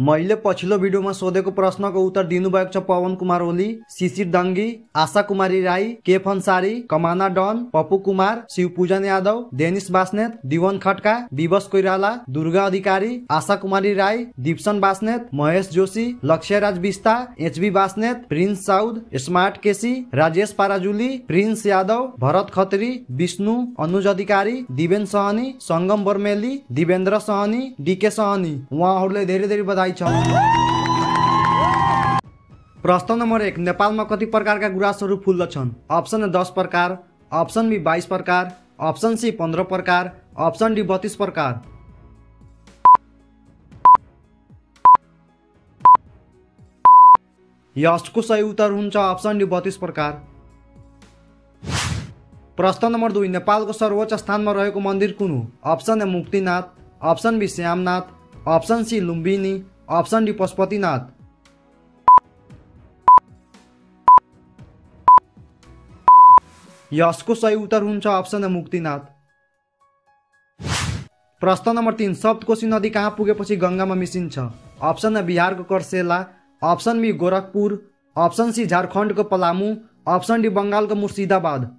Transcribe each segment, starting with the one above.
मैले पछिल्लो भिडियोमा सोधेको प्रश्नको उत्तर दिनुभएको छ पवन कुमार ओली शिशिर दङ्गी आशा कुमारी राई के फन्सारी कमाना done Pappu Kumar Shivpujan Yadav Dennis Basnet Diwan Khadka Bibash Koirala Durga Adhikari Asha Kumari Rai Dipson Basnet Mahesh Joshi Lakshyaraj Bista HB Basnet Prince Saud Smart KC Rajesh Parajuli Prince Yadav Bharat Khatri Bishnu Anuj Adhikari Diwen Sahani Sangam Barmeli Dibendra Sahani DK Sahani. उहाँहरूलाई धेरै धेरै बधाई छ प्रश्न number एक नेपालमा कति प्रकारका गुराँसहरू फुल्दछन्? अप्सन ए दस प्रकार अप्सन बी बाइस प्रकार अप्सन सी पन्ध्र प्रकार अप्सन डी बत्तिस प्रकार। यसको सही उत्तर हुन्छ अप्सन डी बत्तिस प्रकार। प्रश्न नम्बर दुई नेपालको सर्वोच्च स्थानमा रहेको मन्दिर कुन हो? Option A Muktinath option B Shyamnath option C Lumbini option D Pashupatinath यसको सही उत्तर हुन्छ अप्सन मुक्तिनाथ। प्रश्न नम्बर तिन सप्तकोशी नदी कहाँ पुगेपछि गङ्गामा मिसिन्छ? अप्सन ए बिहारको Kursela option B Gorakhpur option C झारखण्डको पलामु अप्सन डी बङ्गालको मुर्सिदाबाद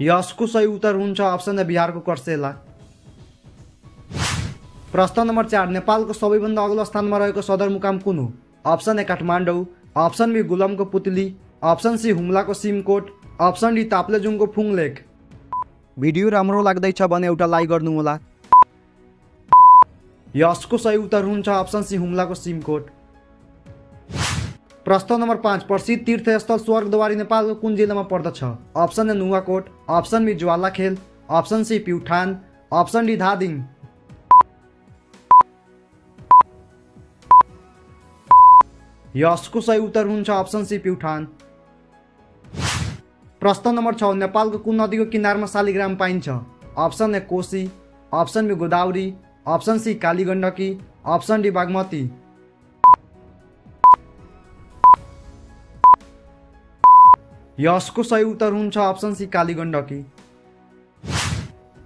यसको सही उत्तर हुन्छ अप्सन ए बिहारको कर्सेला। प्रश्न नम्बर चार नेपालको सबैभन्दा अग्लो स्थानमा रहेको सदरमुकाम कुन हो? Option A Kathmandu option B गुलमको Putali option C हुम्लाको सिमकोट अप्सन डी ताप्लेजुङको फुङलेक भिडियो राम्रो लाग्दैछ भने एउटा लाइक गर्नुहोला। यसको सही उत्तर हुन्छ अप्सन सी हुम्लाको सिमकोट। प्रश्न नम्बर पाँच प्रसिद्ध तीर्थस्थल स्वर्गद्वारी नेपालको कुन जिल्लामा पर्दछ? Option A Nuwakot option B Jwalakhel option C Pyuthan option D Dhading. यसको सही उत्तर हुन्छ अप्सन सी प्युठान। प्रश्न नम्बर छ नेपालको कुन नदीको किनारमा शालिग्राम पाइन्छ? Option A Koshi option B Godavari option C Kaligandaki option D Bagmati. यसको सही उत्तर हुन्छ अप्सन सी कालीगण्डकी।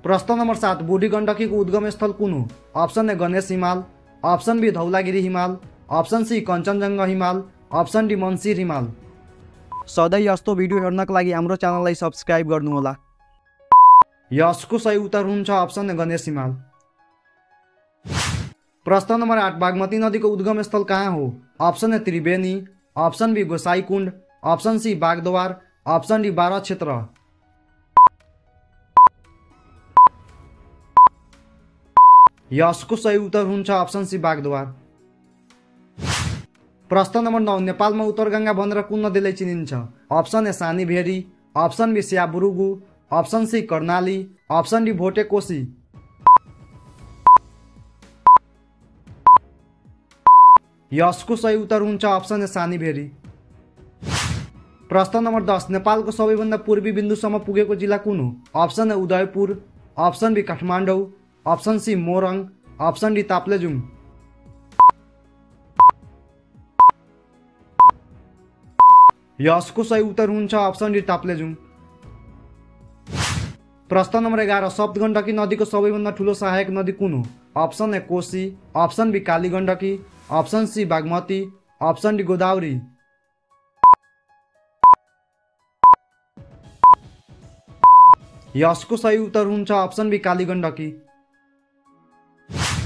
प्रश्न नम्बर सात बुढी गण्डकीको उद्गम स्थल कुन हो? अप्सन ए गणेश हिमाल अप्सन बी धौलागिरी हिमाल अप्सन सी कञ्चनजङ्घा हिमाल अप्सन डी मन्सिर हिमाल सधैँ यस्तो भिडियो हेर्नको लागि हाम्रो च्यानललाई सब्सक्राइब गर्नुहोला। यसको सही उत्तर हुन्छ अप्सन गणेश हिमाल। प्रश्न नम्बर आठ बागमती नदीको उद्गम स्थल कहाँ हो? Option A Triveni. Option B Gosaikunda. Option C Bagdwar. Option D Barah Kshetra. यसको सही उत्तर हुन्छ अप्सन सी बागद्वार। प्रश्न नम्बर नौ नेपालमा उत्तर गङ्गा भनेर कुन नदीलाई चिनिन्छ? Option A Sani Bheri option B स्याबुरुगु option C Karnali option D Bhote Koshi यसको सही उत्तर हुन्छ अप्सन ए सानी भेरी प्रश्न नम्बर दस नेपालको सबैभन्दा पूर्वी बिन्दुसम्म पुगेको जिल्ला कुन हो? Option A Udayapur option B Kathmandu option C Morang option D Taplejung. यसको सही उत्तर हुन्छ अप्सन डी ताप्लेजुङ प्रश्न नम्बर एघार सप्तगण्डकी नदीको सबैभन्दा ठुलो सहायक नदी कुन हो? Option A Koshi option B Kaligandaki option C Bagmati option D Godavari. यसको सही उत्तर हुन्छ अप्सन बी कालीगण्डकी।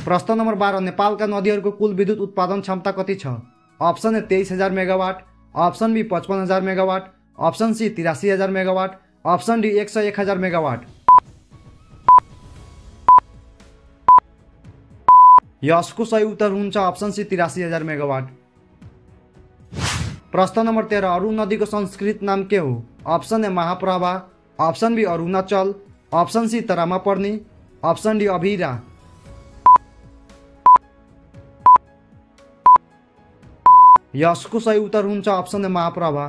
प्रश्न नम्बर बाह्र नेपालका नदीहरूको कुल विद्युत उत्पादन क्षमता कति छ? अप्सन ए तेइस हजार मेगावाट अप्सन बी पचपन्न हजार मेगावाट अप्सन सी तिरासी हजार मेगावाट अप्सन डी एक सय एक हजार मेगावाट यसको सही उत्तर हुन्छ अप्सन सी तिरासी हजार मेगावाट प्रश्न नम्बर तेह्र अरुण नदीको संस्कृत नाम के हो? Option A Mahaprabha. Option B Arunachal. Option C तरामा पर्ने. Option D Abhira. यसको सही उत्तर हुन्छ अप्सन ए महाप्रभा।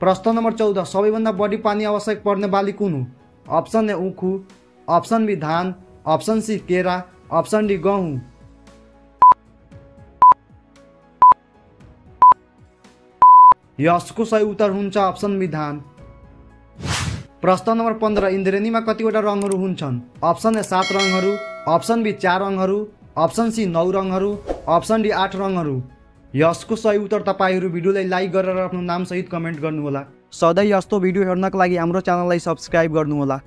प्रश्न नम्बर चौध सबैभन्दा बढी पानी आवश्यक पर्ने बाली कुन हो? अप्सन ए उखु अप्सन बी धान अप्सन सी केरा अप्सन डी गहुँ। यसको सही उत्तर हुन्छ अप्सन बी धान। प्रश्न नम्बर पन्ध्र इन्द्रेणीमा कतिवटा रङहरू हुन्छन्? अप्सन ए सात रङहरू अप्सन बी चार रङहरू अप्सन सी नौ रङहरू अप्सन डी आठ रङहरू। यसको सही उत्तर तपाईँहरू भिडियोलाई लाइक गरेर आफ्नो नामसहित कमेन्ट गर्नुहोला। सधैँ यस्तो भिडियो हेर्नको लागि हाम्रो च्यानललाई सब्सक्राइब गर्नुहोला।